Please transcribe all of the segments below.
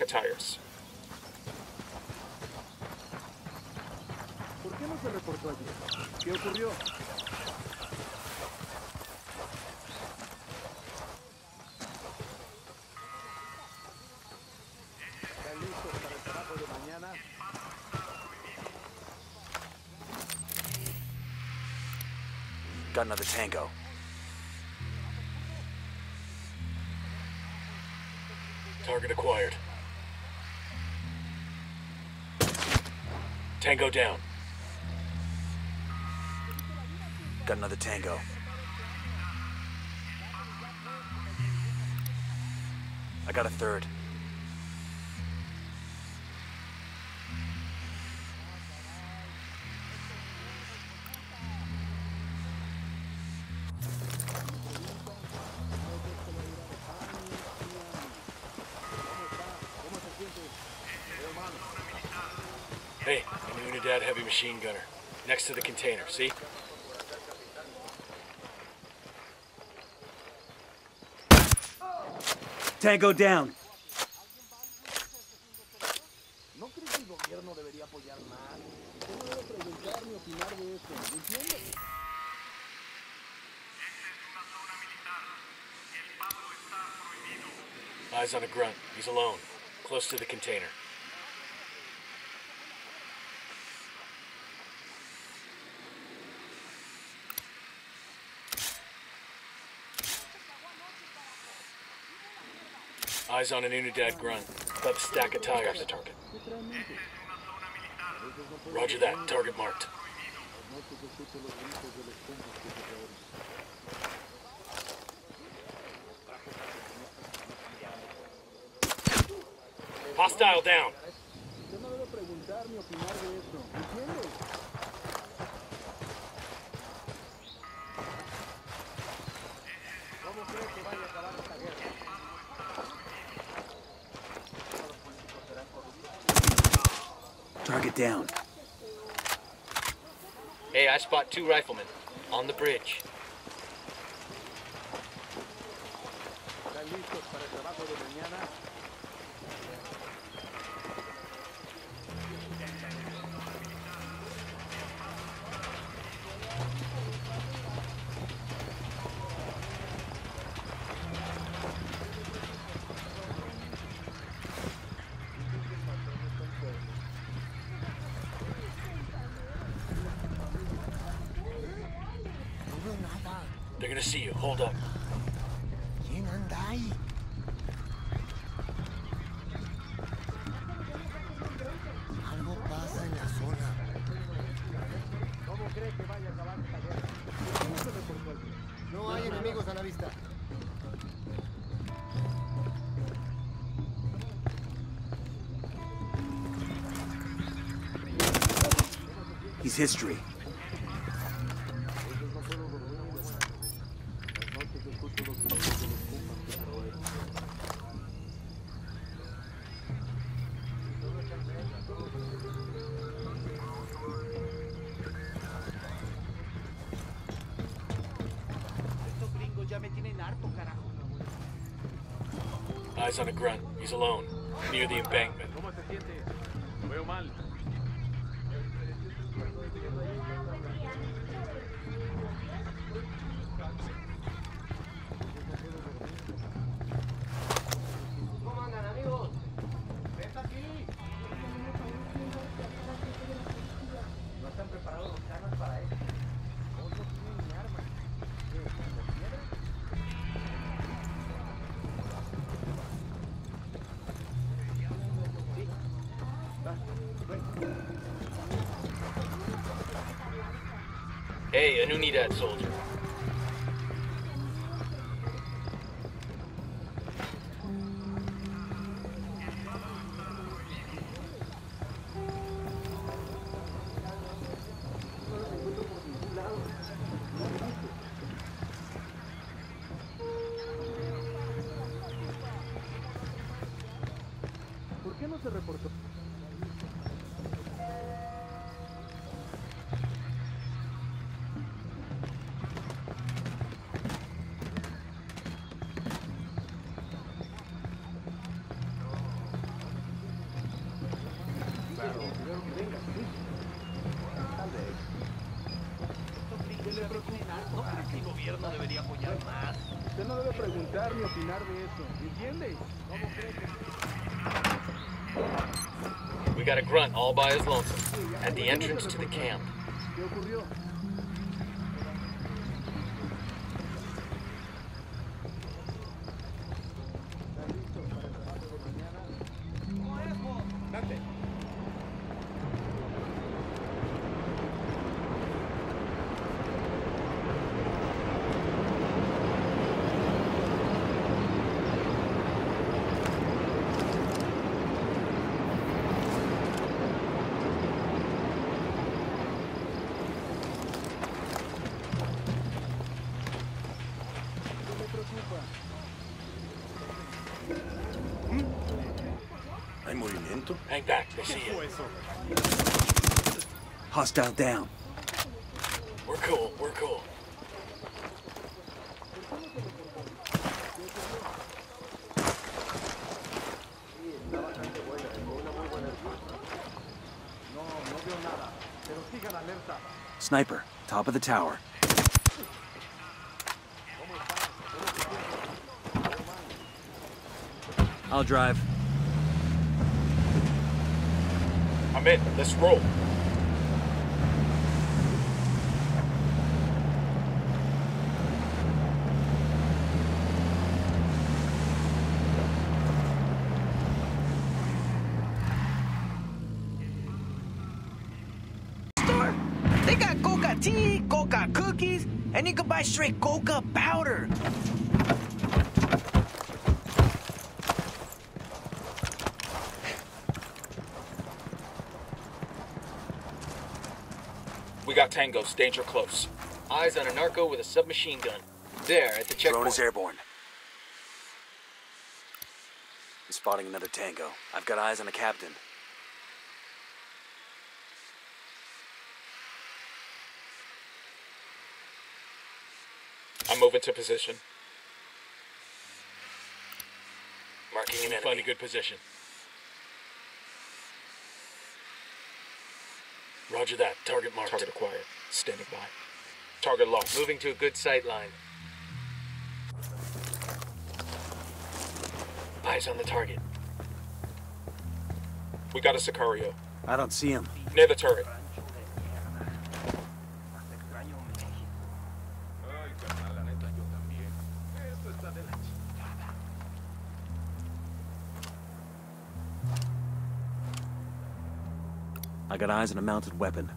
of tires. Another tango. I got a third. Hey, an Unidad heavy machine gunner. Next to the container, see? Tango down. ¿No crees que el gobierno debería apoyar más? ¿Cómo debe preguntar ni opinar de esto? ¿Entiendes? Eyes on a grunt. He's alone. Close to the container. Eyes on an Unidad grunt. Stack of tires. the target. Roger that. Target marked. Hostile down. Usted no debe preguntar ni opinar de esto. ¿Entiendes? ¿Cómo cree que vaya a acabar esta guerra? Down. Hey, I spot two riflemen on the bridge. La vista. He's history. Alone. Hey, an Unidad soldier. El gobierno debería apoyar más. Usted no debe preguntar ni opinar de eso, ¿entiende? ¿Cómo cree que We got a grunt all by his lonesome at the entrance to the camp. qué ocurrió? ¿Qué me preocupa? ¿Hay movimiento? Hang back, they see you. Hostile down. We're cool, we're cool. No, no veo nada. Pero sigan alerta. Sniper, top of the tower. I'll drive. I'm in. Let's roll. Tangos, danger close. Eyes on a narco with a submachine gun. There, at the checkpoint. Drone is airborne. I'm spotting another tango. I've got eyes on a captain. I'm moving to position. Marking an enemy. Find a good position. Roger that. Target marked. Target acquired. Standing by. Target lost. Moving to a good sight line. Eyes on the target. We got a Sicario. I don't see him. Near the turret. Got eyes on a mounted weapon.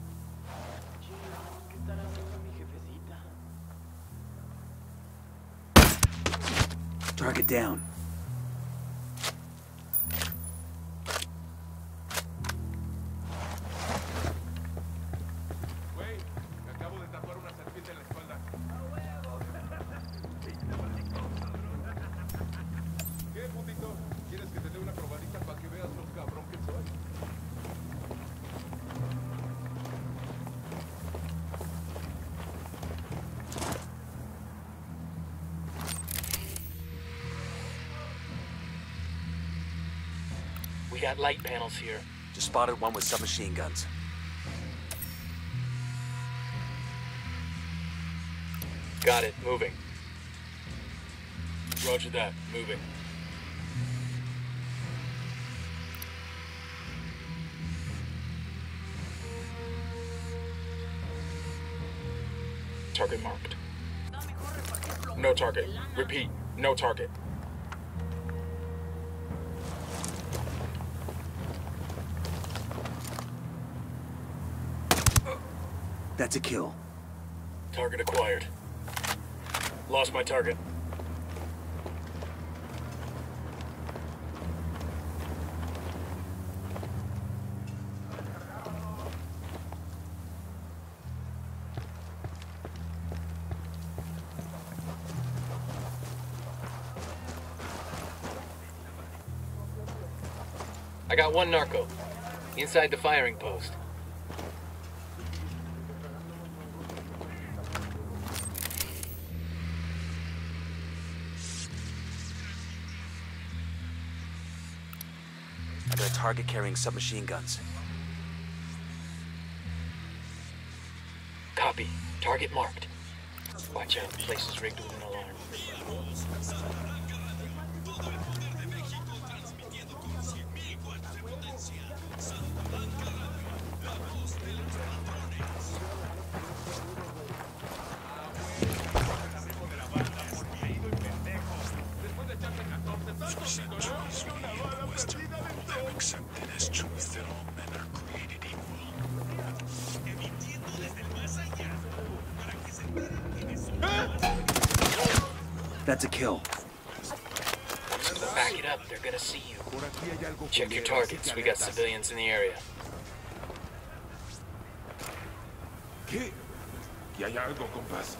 Target down. Got light panels here. Just spotted one with submachine guns. Got it. Moving. Roger that. Moving. Target marked. No target. Repeat. No target. That's a kill. Target acquired. Lost my target. I got one narco. Inside the firing post. Target carrying submachine guns. Copy. Target marked. Watch out, place is rigged with That's a kill. Back it up, they're gonna see you. Por aquí hay algo Check your targets, we got civilians in the area. ¿Qué? ¿Y hay algo, compás?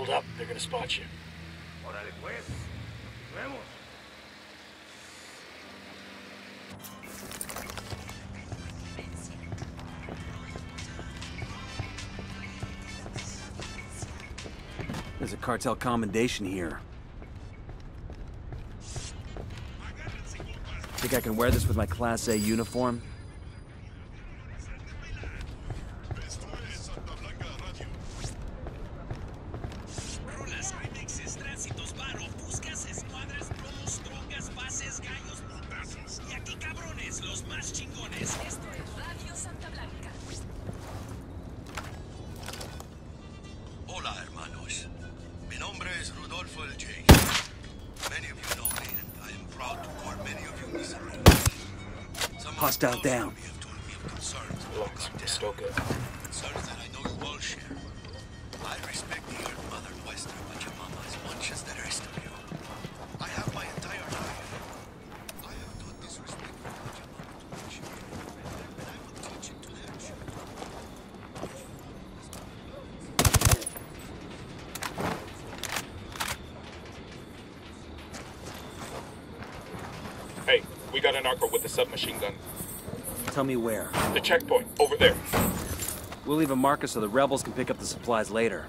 Hold up, they're gonna spot you. Órale pues. Vemos. There's a cartel commendation here. Think I can wear this with my Class A uniform? We got a narco with a submachine gun. Tell me where. The checkpoint, over there. We'll leave a marker so the rebels can pick up the supplies later.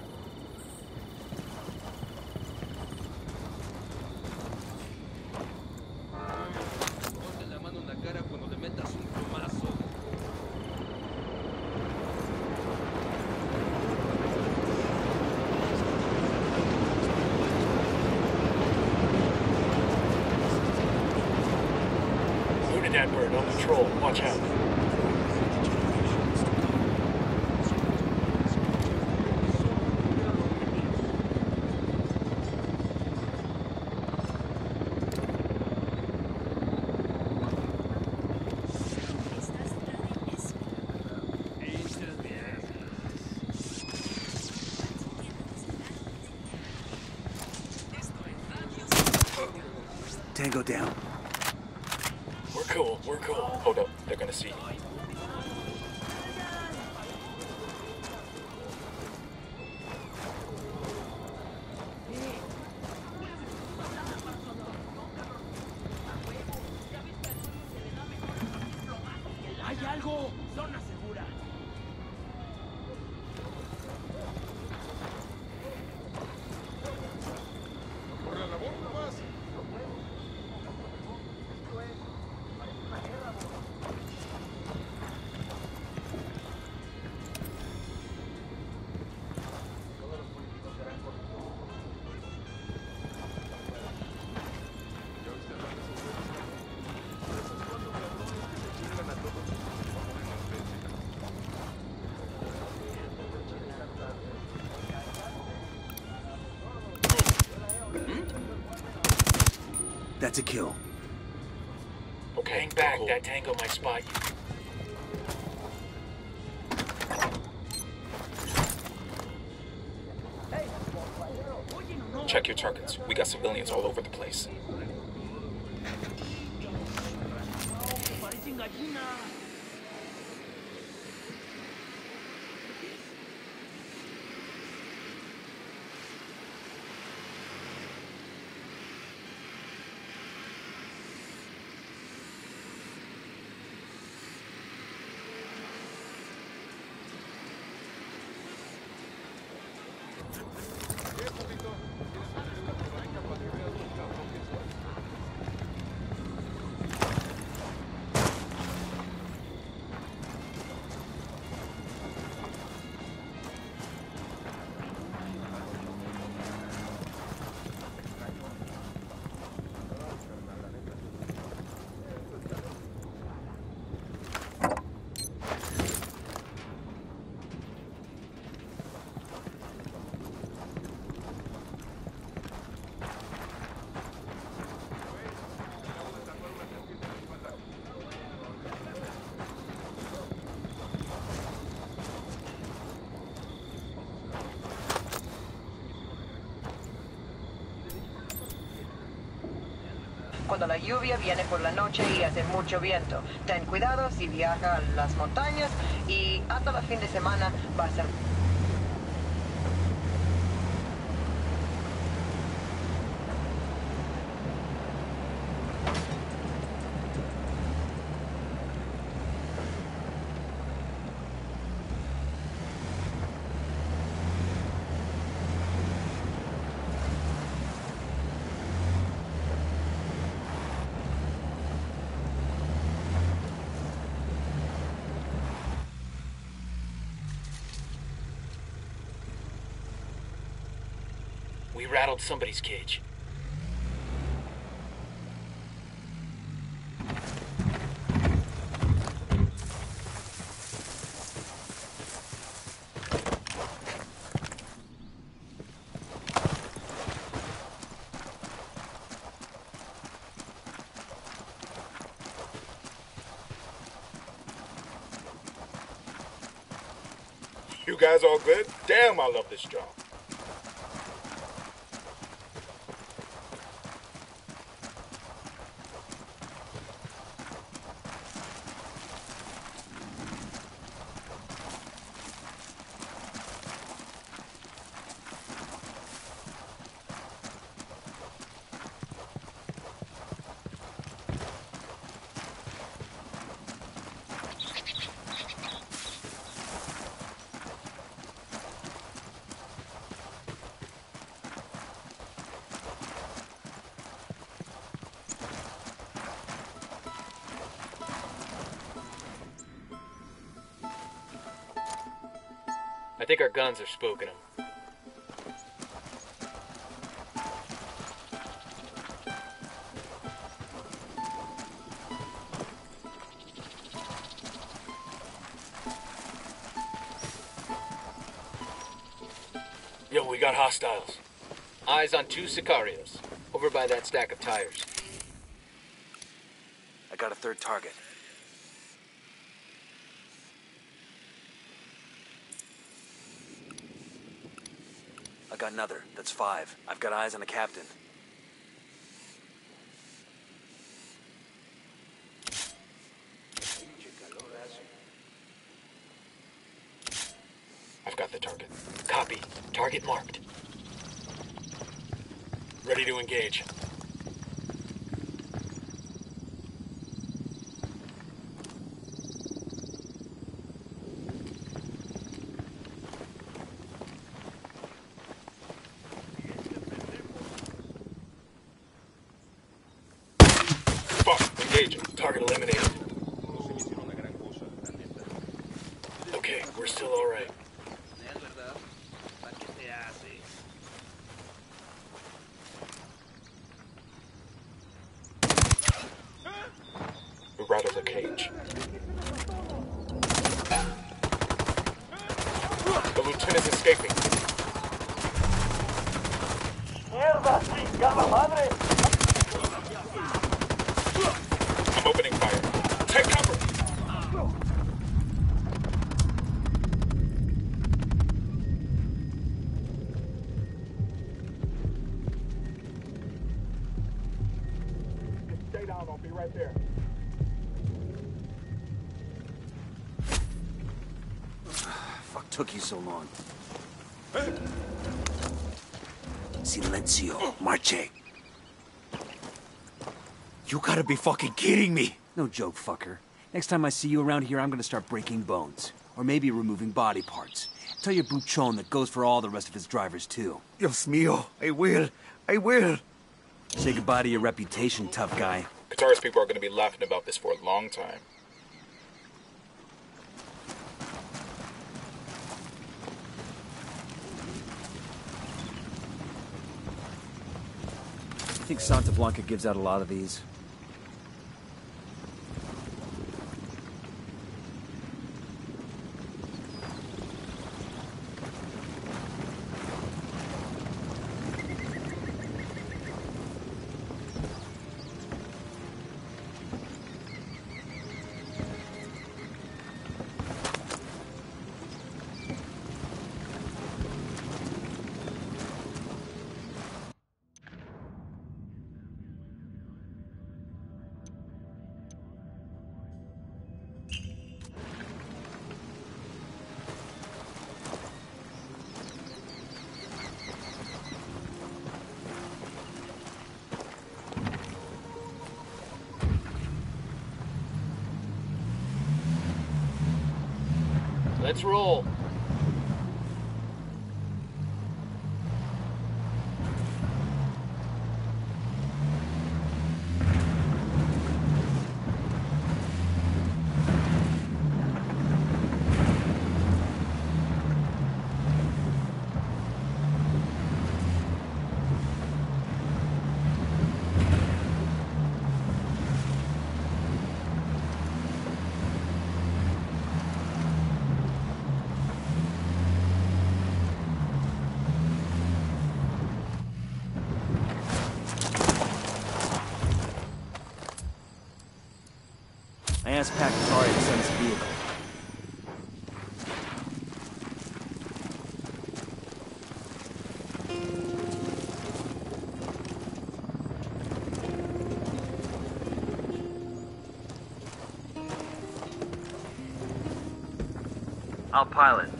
Ponte la mano en la cara cuando le metas un plomazo. Looted that bird on patrol. Watch out. Tango down. We're cool, we're cool. Hold up, they're gonna see. That's a kill. Okay, hang back. That tango might spot you. Check your targets. We got civilians all over the place. Cuando la lluvia viene por la noche y hace mucho viento, ten cuidado si viaja a las montañas y hasta el fin de semana va a ser We rattled somebody's cage. You guys all good? Damn, I love this job. I think our guns are spooking them. Yo, we got hostiles. Eyes on two Sicarios. Over by that stack of tires. I got a third target. I got another. That's five. I've got eyes on the captain. I've got the target. Copy. Target marked. Ready to engage. right there. Fuck took you so long. Silencio, marche. You gotta be fucking kidding me! No joke, fucker. Next time I see you around here, I'm gonna start breaking bones. Or maybe removing body parts. Tell your buchon that goes for all the rest of his drivers, too. Dios mío, I will. I will. Say goodbye to your reputation, tough guy. Katari's people are going to be laughing about this for a long time. I think Santa Blanca gives out a lot of these. Let's roll. I'll pilot.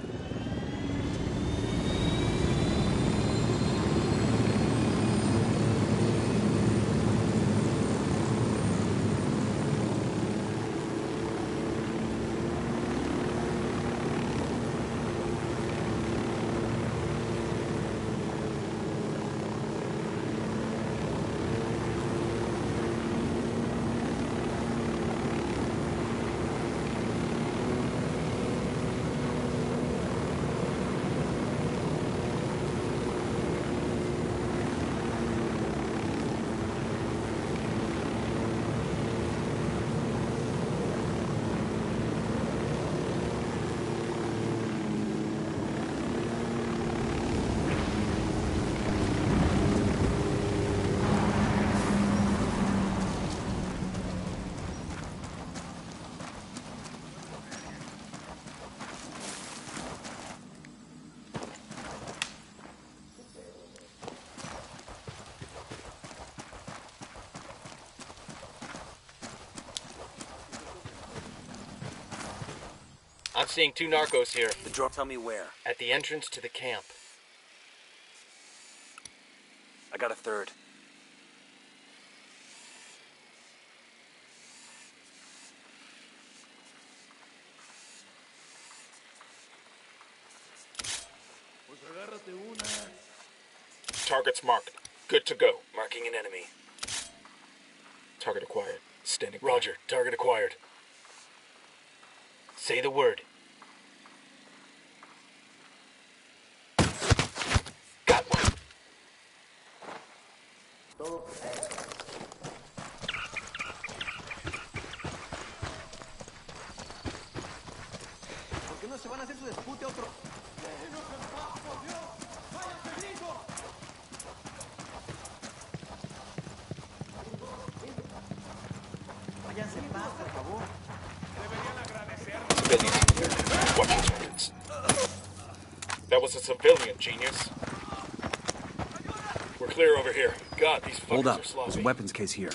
Seeing two narcos here. The drone, tell me where. At the entrance to the camp. I got a third. Target's marked. Good to go. Marking an enemy. Target acquired. Standing. Roger. Target acquired. Say the word. Got one. ¿Por qué no se van a hacer su dispute a otro? ¡Déjenos en paz, por Dios! ¡Váyanse, gringos! Váyanse en paz, por favor. Civilians. Watch your weapons. That was a civilian, genius. We're clear over here. God, these fuckers Hold up. are There's a weapons case here.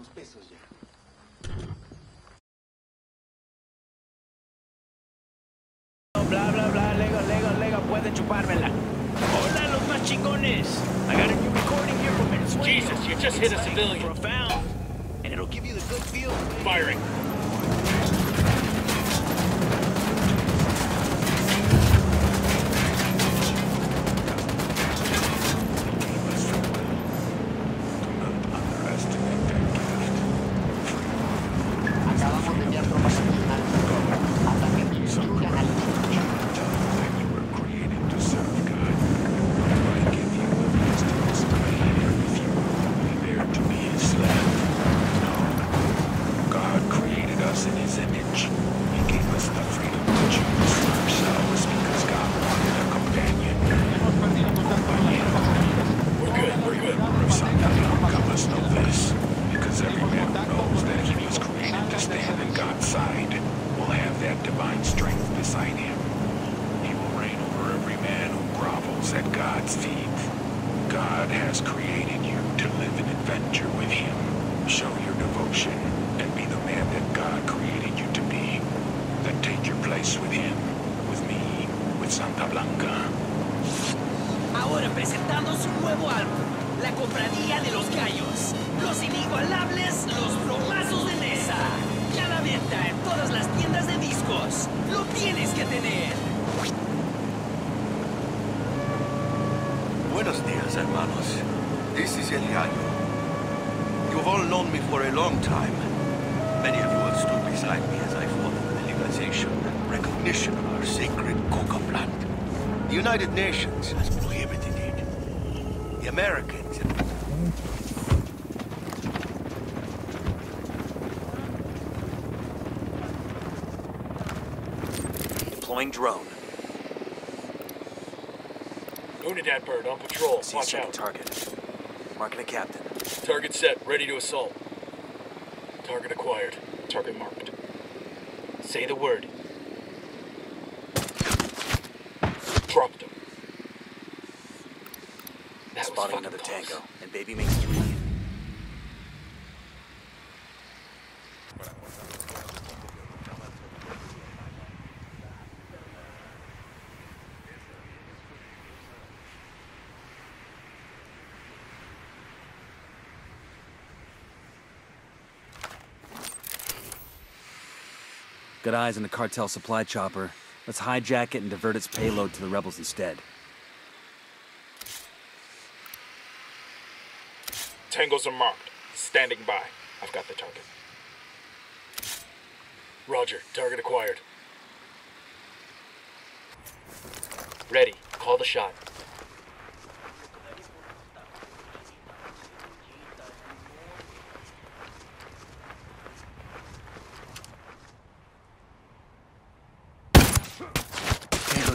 Unos pesos ya. Bla, bla, bla, Lego, Lego, Lego, pueden chupármela. Hola, los más chingones. I got a new recording here from Venezuela. Jesus, you just hit a civilian. Profound. And it'll give you the good feel. Firing. At God's feet. God has created you to live an adventure with him. Show your devotion and be the man that God created you to be. Then take your place with him, with me, with Santa Blanca. Ahora presentando su nuevo álbum, La Compradía de los Gallos. Los inigualables, los plomazos de mesa. Ya la venta en todas las tiendas de discos. Lo tienes que tener. Hermanos. This is El Gallo. You've all known me for a long time. Many of you have stood beside me as I fought for the legalization and recognition of our sacred coca plant. The United Nations has prohibited it. The Americans have Deploying drone. Unidad bird on patrol. See Watch out. target. Marking a captain. Target set, ready to assault. Target acquired. Target marked. Say the word. Dropped him. That Spotting another close. tango. And baby makes three. Got eyes on the cartel supply chopper. Let's hijack it and divert its payload to the rebels instead. Tangos are marked. Standing by. I've got the target. Roger. Target acquired. Ready. Call the shot.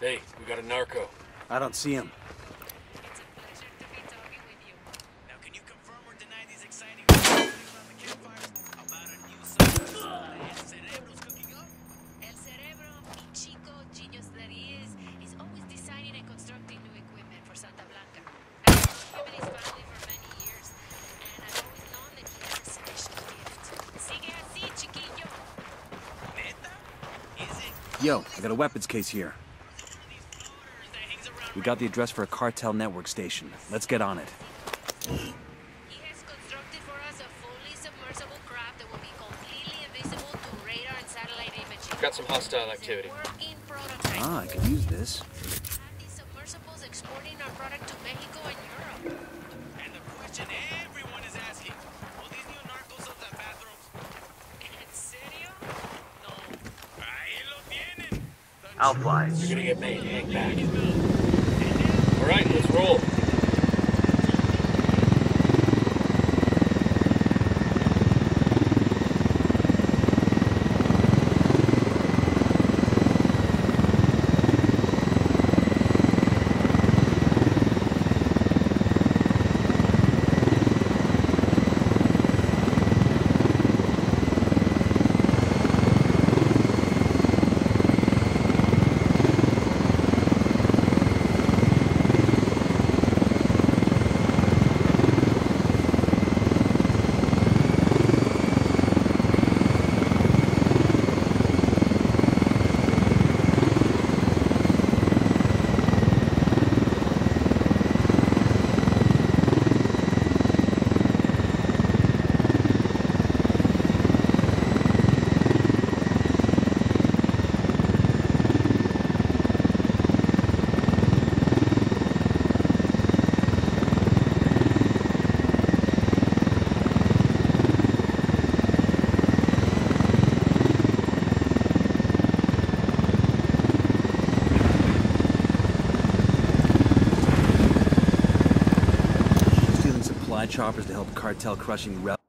a got a narco. I don't see him. Yo, I got a weapons case here. We got the address for a cartel network station. Let's get on it. He has constructed for us a fully submersible craft that will be completely invisible to radar and satellite imaging. Got some hostile activity. Ah, I could use this. These submersibles exporting our product to Mexico and Europe. And the question everyone is asking, will these new narcos have bathrooms? ¿En serio? No. Ahí lo tienen. I'll fly. You're gonna get made. Hang back. Right, let's roll. Choppers to help cartel crushing you.